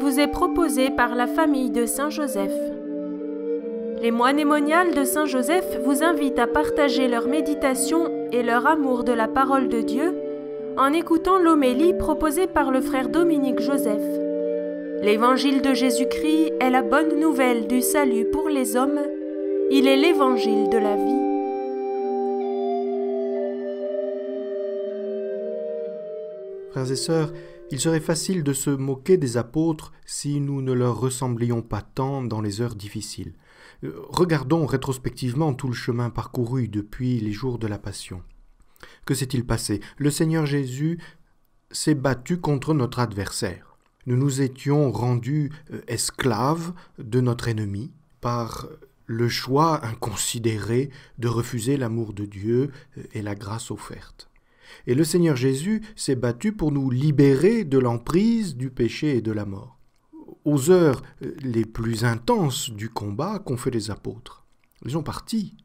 vous est proposé par la famille de Saint-Joseph. Les moines et moniales de Saint-Joseph vous invitent à partager leur méditation et leur amour de la parole de Dieu en écoutant l'homélie proposée par le frère Dominique Joseph. L'évangile de Jésus-Christ est la bonne nouvelle du salut pour les hommes. Il est l'évangile de la vie. Frères et sœurs, il serait facile de se moquer des apôtres si nous ne leur ressemblions pas tant dans les heures difficiles. Euh, regardons rétrospectivement tout le chemin parcouru depuis les jours de la Passion. Que s'est-il passé? Le Seigneur Jésus s'est battu contre notre adversaire. Nous nous étions rendus euh, esclaves de notre ennemi par le choix inconsidéré de refuser l'amour de Dieu euh, et la grâce offerte. Et le Seigneur Jésus s'est battu pour nous libérer de l'emprise du péché et de la mort. Aux heures les plus intenses du combat qu'ont fait les apôtres, ils ont parti.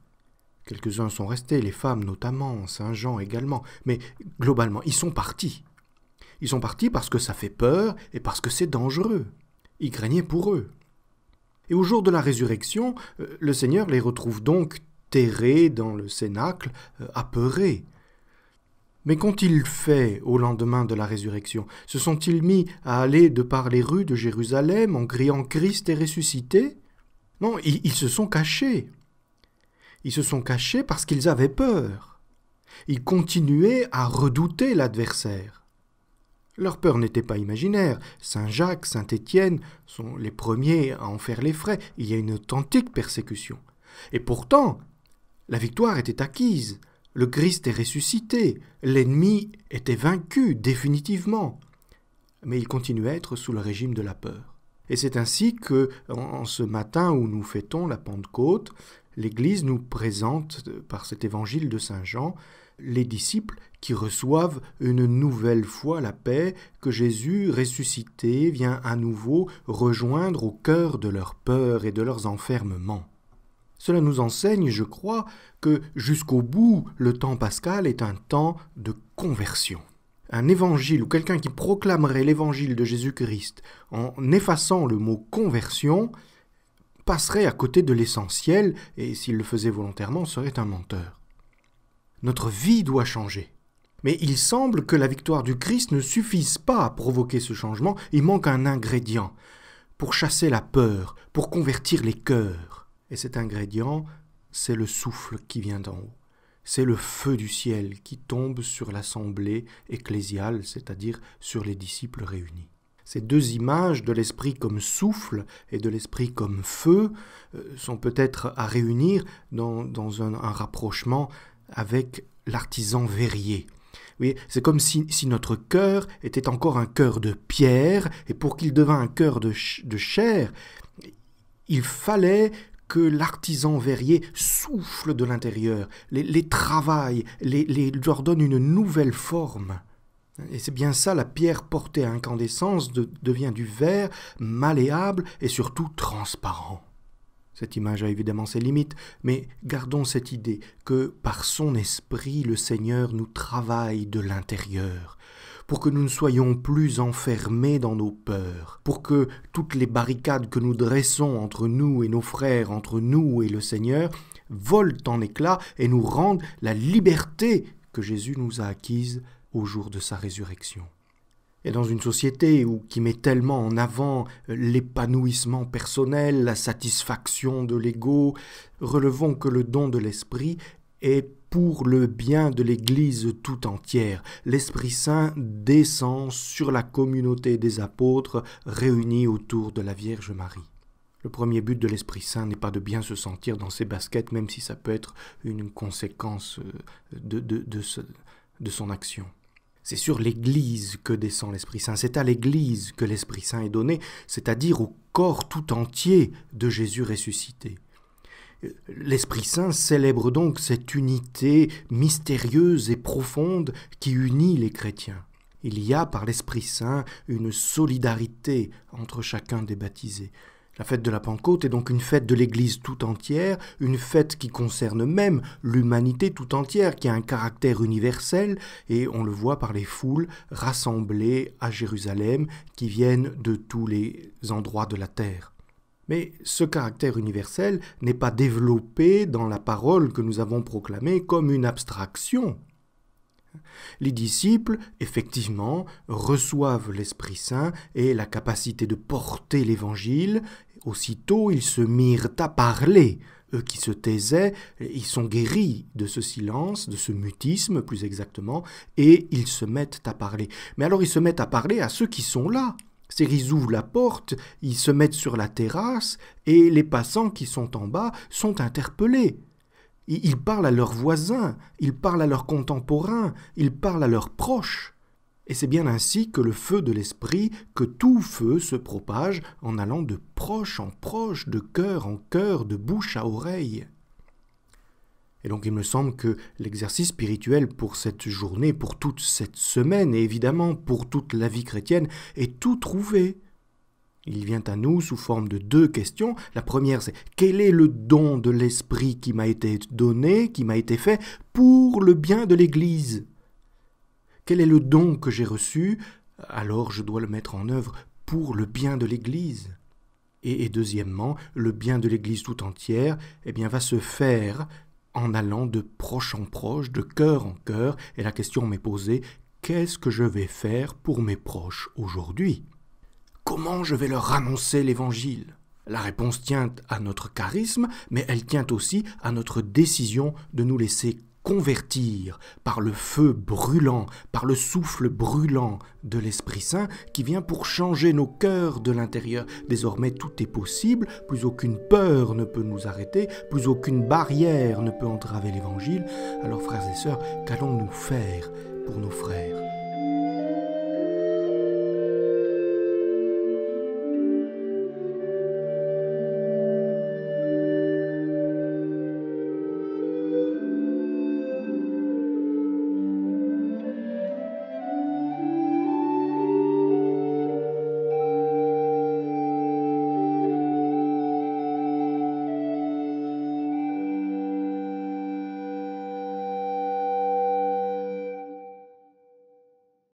Quelques-uns sont restés, les femmes notamment, Saint Jean également, mais globalement, ils sont partis. Ils sont partis parce que ça fait peur et parce que c'est dangereux. Ils craignaient pour eux. Et au jour de la résurrection, euh, le Seigneur les retrouve donc terrés dans le cénacle, euh, apeurés. Mais qu'ont-ils fait au lendemain de la résurrection? Se sont-ils mis à aller de par les rues de Jérusalem en criant Christ est ressuscité? Non, ils, se sont cachés. Ils se sont cachés parce qu'ils avaient peur. Ils continuaient à redouter l'adversaire. Leur peur n'était pas imaginaire. Saint Jacques, Saint Étienne sont les premiers à en faire les frais. Il y a une authentique persécution. Et pourtant, la victoire était acquise. Le Christ est ressuscité, l'ennemi était vaincu définitivement. Mais il continue à être sous le régime de la peur. Et c'est ainsi que, en ce matin où nous fêtons la Pentecôte, l'Église nous présente, par cet évangile de Saint Jean, les disciples qui reçoivent une nouvelle fois la paix que Jésus ressuscité vient à nouveau rejoindre au cœur de leur peur et de leurs enfermements. Cela nous enseigne, je crois, que jusqu'au bout, le temps pascal est un temps de conversion. Un évangile ou quelqu'un qui proclamerait l'évangile de Jésus-Christ en effaçant le mot conversion passerait à côté de l'essentiel et s'il le faisait volontairement serait un menteur. Notre vie doit changer. Mais il semble que la victoire du Christ ne suffise pas à provoquer ce changement, il manque un ingrédient pour chasser la peur, pour convertir les cœurs. Et cet ingrédient, c'est le souffle qui vient d'en haut. C'est le feu du ciel qui tombe sur l'assemblée ecclésiale, c'est-à-dire sur les disciples réunis. Ces deux images de l'esprit comme souffle et de l'esprit comme feu euh, sont peut-être à réunir dans, un, rapprochement avec l'artisan verrier. Oui, c'est comme si, notre cœur était encore un cœur de pierre, et pour qu'il devint un cœur de, de chair, il fallait que l'artisan verrier souffle de l'intérieur, les, travaille, les, leur donne une nouvelle forme. Et c'est bien ça, la pierre portée à incandescence devient du verre, malléable et surtout transparent. Cette image a évidemment ses limites, mais gardons cette idée que par son esprit le Seigneur nous travaille de l'intérieur, pour que nous ne soyons plus enfermés dans nos peurs, pour que toutes les barricades que nous dressons entre nous et nos frères, entre nous et le Seigneur, volent en éclats et nous rendent la liberté que Jésus nous a acquise au jour de sa résurrection. Et dans une société où, qui met tellement en avant l'épanouissement personnel, la satisfaction de l'ego, relevons que le don de l'esprit est pour le bien de l'Église tout entière. L'Esprit Saint descend sur la communauté des apôtres réunis autour de la Vierge Marie. Le premier but de l'Esprit Saint n'est pas de bien se sentir dans ses baskets, même si ça peut être une conséquence euh, de, de, de son action. C'est sur l'Église que descend l'Esprit Saint, c'est à l'Église que l'Esprit Saint est donné, c'est-à-dire au corps tout entier de Jésus ressuscité. L'Esprit Saint célèbre donc cette unité mystérieuse et profonde qui unit les chrétiens. Il y a par l'Esprit Saint une solidarité entre chacun des baptisés. La fête de la Pentecôte est donc une fête de l'Église tout entière, une fête qui concerne même l'humanité tout entière, qui a un caractère universel, et on le voit par les foules rassemblées à Jérusalem qui viennent de tous les endroits de la terre. Mais ce caractère universel n'est pas développé dans la parole que nous avons proclamée comme une abstraction. Les disciples, effectivement, reçoivent l'Esprit Saint et la capacité de porter l'Évangile, Aussitôt ils se mirent à parler. Eux qui se taisaient, ils sont guéris de ce silence, de ce mutisme plus exactement, et ils se mettent à parler. Mais alors ils se mettent à parler à ceux qui sont là. Ils ouvrent la porte, ils se mettent sur la terrasse, et les passants qui sont en bas sont interpellés. Ils parlent à leurs voisins, ils parlent à leurs contemporains, ils parlent à leurs proches. Et c'est bien ainsi que le feu de l'esprit, que tout feu se propage en allant de proche en proche, de cœur en cœur, de bouche à oreille. Et donc il me semble que l'exercice spirituel pour cette journée, pour toute cette semaine, et évidemment pour toute la vie chrétienne, est tout trouvé. Il vient à nous sous forme de deux questions. La première, c'est quel est le don de l'Esprit qui m'a été donné, qui m'a été fait pour le bien de l'Église? Quel est le don que j'ai reçu? Alors je dois le mettre en œuvre pour le bien de l'Église. Et, deuxièmement, le bien de l'Église tout entière eh bien, va se faire en allant de proche en proche, de cœur en cœur, et la question m'est posée, qu'est-ce que je vais faire pour mes proches aujourd'hui? Comment je vais leur annoncer l'Évangile? La réponse tient à notre charisme, mais elle tient aussi à notre décision de nous laisser convertir par le feu brûlant, par le souffle brûlant de l'Esprit Saint qui vient pour changer nos cœurs de l'intérieur. Désormais tout est possible, plus aucune peur ne peut nous arrêter, plus aucune barrière ne peut entraver l'Évangile. Alors frères et sœurs, qu'allons-nous faire pour nos frères?